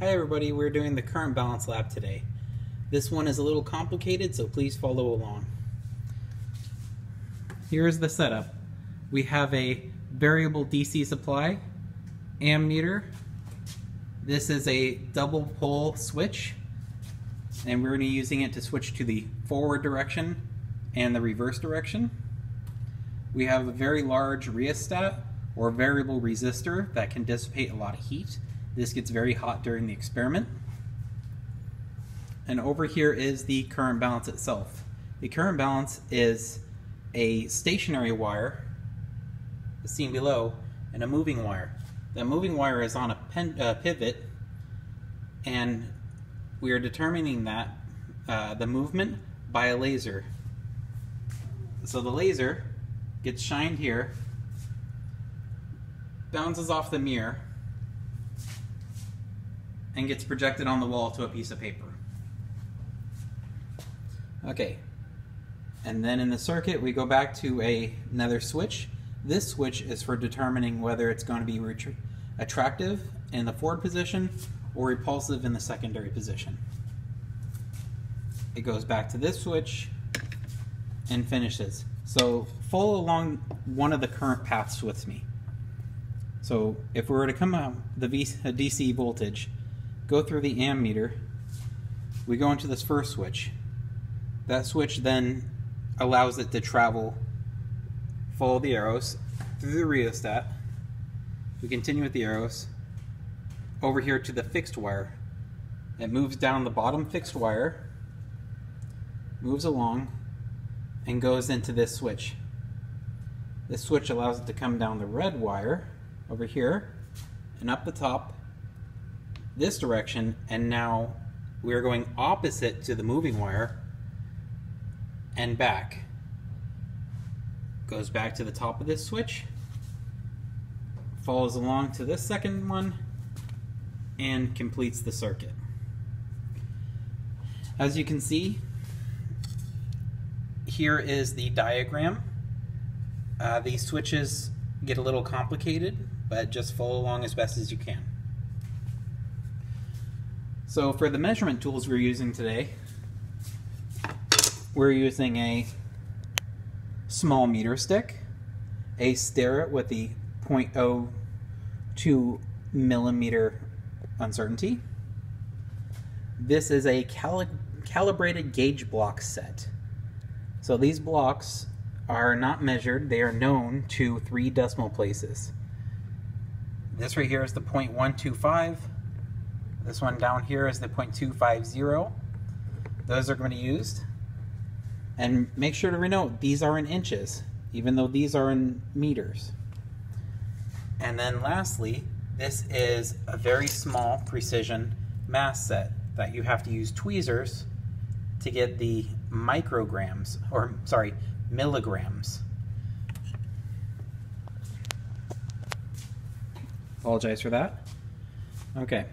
Hi everybody, we're doing the current balance lab today. This one is a little complicated, so please follow along. Here's the setup. We have a variable DC supply, ammeter. This is a double pole switch, and we're going to be using it to switch to the forward direction and the reverse direction. We have a very large rheostat or variable resistor that can dissipate a lot of heat this gets very hot during the experiment. And over here is the current balance itself. The current balance is a stationary wire, as seen below, and a moving wire. The moving wire is on a pen, uh, pivot, and we are determining that uh, the movement by a laser. So the laser gets shined here, bounces off the mirror, and gets projected on the wall to a piece of paper. Okay, and then in the circuit we go back to a, another switch. This switch is for determining whether it's going to be attractive in the forward position or repulsive in the secondary position. It goes back to this switch and finishes. So follow along one of the current paths with me. So if we were to come out the DC voltage, go through the ammeter, we go into this first switch. That switch then allows it to travel, follow the arrows through the rheostat. We continue with the arrows over here to the fixed wire. It moves down the bottom fixed wire, moves along, and goes into this switch. This switch allows it to come down the red wire over here and up the top this direction and now we're going opposite to the moving wire and back. Goes back to the top of this switch, follows along to this second one, and completes the circuit. As you can see, here is the diagram. Uh, these switches get a little complicated, but just follow along as best as you can. So for the measurement tools we're using today, we're using a small meter stick, a Starrett with the 0.02 millimeter uncertainty. This is a cali calibrated gauge block set. So these blocks are not measured, they are known to three decimal places. This right here is the 0.125, this one down here is the 0.250. Those are going to be used. And make sure to renote, these are in inches, even though these are in meters. And then lastly, this is a very small precision mass set that you have to use tweezers to get the micrograms, or sorry, milligrams. Apologize for that. Okay.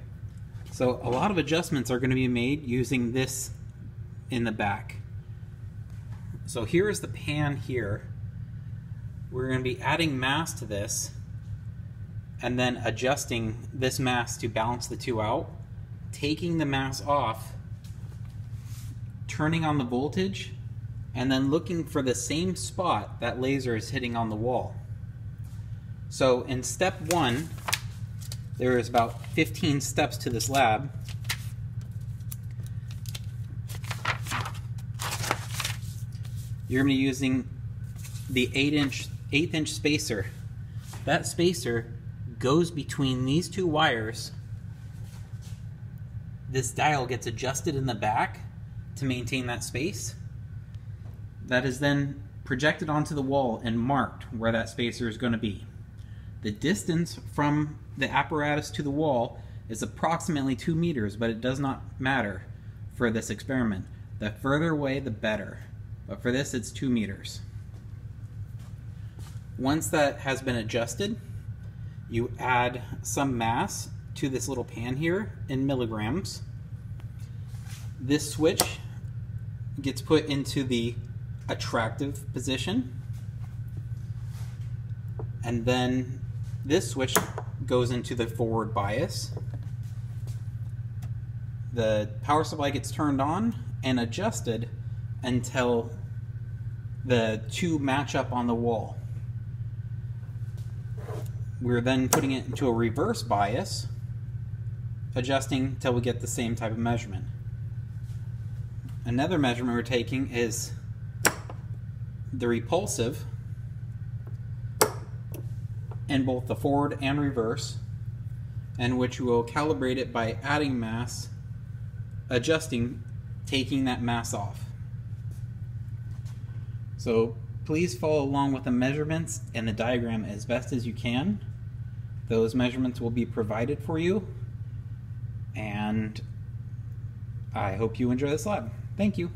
So a lot of adjustments are going to be made using this in the back. So here is the pan here. We're going to be adding mass to this and then adjusting this mass to balance the two out, taking the mass off, turning on the voltage, and then looking for the same spot that laser is hitting on the wall. So in step one, there is about 15 steps to this lab. You're going to be using the 8 inch, eighth inch spacer. That spacer goes between these two wires. This dial gets adjusted in the back to maintain that space. That is then projected onto the wall and marked where that spacer is going to be. The distance from the apparatus to the wall is approximately 2 meters, but it does not matter for this experiment. The further away, the better. But for this, it's 2 meters. Once that has been adjusted, you add some mass to this little pan here in milligrams. This switch gets put into the attractive position. And then this switch goes into the forward bias. the power supply gets turned on and adjusted until the two match up on the wall. We're then putting it into a reverse bias, adjusting until we get the same type of measurement. Another measurement we're taking is the repulsive in both the forward and reverse, and which will calibrate it by adding mass, adjusting, taking that mass off. So please follow along with the measurements and the diagram as best as you can. Those measurements will be provided for you, and I hope you enjoy this lab. Thank you.